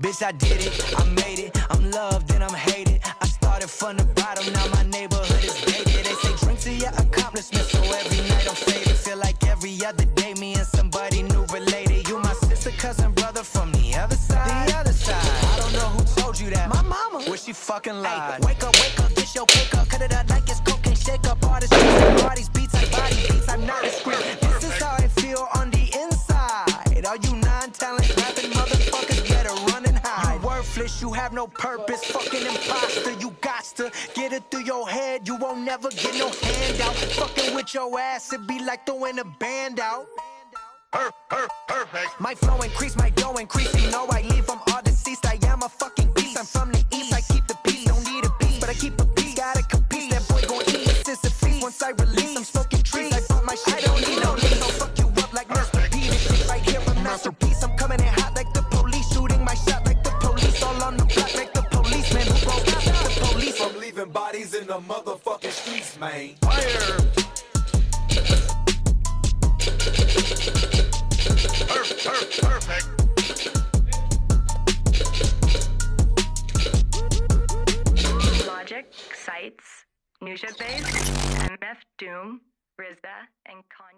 Bitch, I did it, I made it. I'm loved and I'm hated. I started from the bottom, now my neighborhood is gated. They say drink to your accomplishments, so every night I'm faded. Feel like every other day, me and somebody new related. You my sister, cousin, brother from the other side. The other side. I don't know who told you that. My mama. Where she fucking lied. Ay, wake up, wake up, get your cake up. Cut it up like it's cocaine, shake up all the streets. Bodies, beats, like body beats. I'm not a script. This is how I feel on the inside. Are you non-talent worthless, you have no purpose. Fucking imposter, you got to get it through your head. You won't never get no handout. Fucking with your ass, it be like throwing a band out. Perfect. My flow increase, my dough increase. You know I leave them all deceased. I am a fucking beast. I'm from the east. I keep the peace. Don't need a beat, but I keep a beat. Gotta compete. That boy gon' eat this is a feast. Once I release, I'm smoking trees. I bought my shit. I don't need no lead. So fuck in the motherfucking streets, man. Fire. Logic, Sites, Nusha MF Doom, RZA, and Kanye.